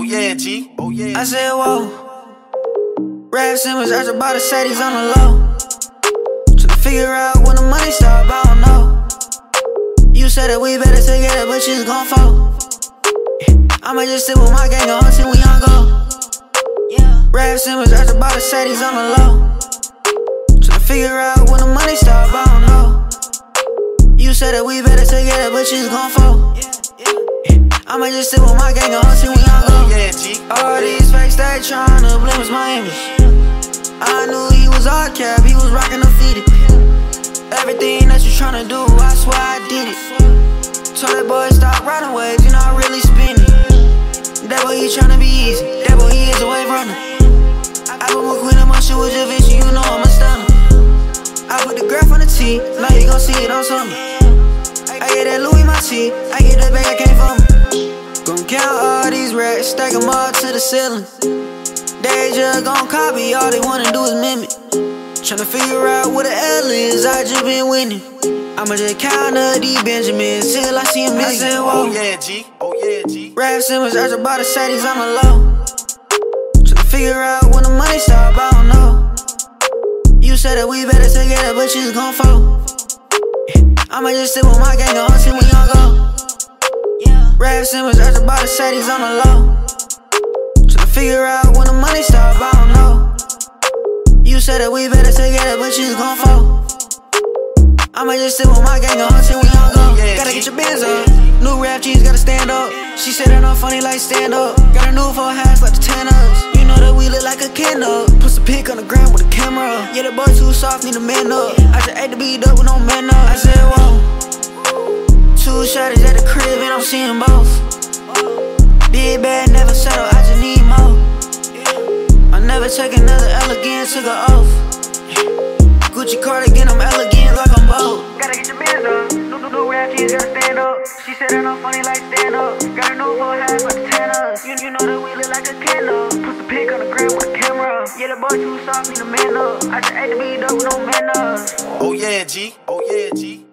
Oh, yeah, G. Oh yeah. I said, whoa. Raf Simons, I just bought a Sadie's on the low. Tryna figure out when the money stop, I don't know. You said that we better together, but she's gon' fall. I'ma just sit with my gang on till we on go. Yeah. Raf Simons, I just bought a Sadie's on the low. Tryna figure out when the money stop, I don't know. You said that we better together, but she's gon' fall. I'ma just sit with my gang on till we on go. Yeah, G. All these fakes, they tryna blame my image. I knew he was all cap, he was rockin' the fitted. Everything that you tryna do, I swear I did it. Told that boy stop riding waves, you know I really spin it. That boy he tryna be easy, that boy he is a wave runner. I put my queen on my shoe with your vision, you know I'm a stunner. I put the graph on the T, now you gon' see it on something. I get that Louis my T, I get that bag I from. Stack them all to the ceiling. They just gon' copy, all they wanna do is mimic. Tryna figure out what the L is, I just been winning. I'ma just count up these Benjamins till I see a million. Oh Whoa. yeah, G. Oh yeah, G. Raf Simons, I just bought a Sadie's on the low. Tryna figure out when the money stop, I don't know. You said that we better together, but she's gon' fall. I'ma just sit with my gang on till we on go. Raf Simons, I just bought a Sadie's on the low. Figure out when the money stop, I don't know. You said that we better together, but she's gon' fall. I'ma just sit with my gang on till we all go. Gotta get your bands up. New rap G's gotta stand up. She said that I'm funny like stand up. Got a new four hats like the tenors. You know that we look like a candle. Put some pic on the ground with a camera. Yeah, the boy too soft, need a man up. I just ate the beat up with no man up. I said, whoa. Two shotties at the crib and I'm seeing both. Big bad, never settle, I just need take another L again, took a oath. Gucci cardigan, I'm elegant like I'm both. Gotta get your bands up. New, new, new rap G's gotta stand up. She said that I'm funny like stand up. Got a new four hats like the tenors. You, you know that we look like a candle. Put the pic on the ground with a camera. Yeah, the boy too soft, need a man up. I just ate the beat up with no man up. Oh yeah, G. Oh yeah, G.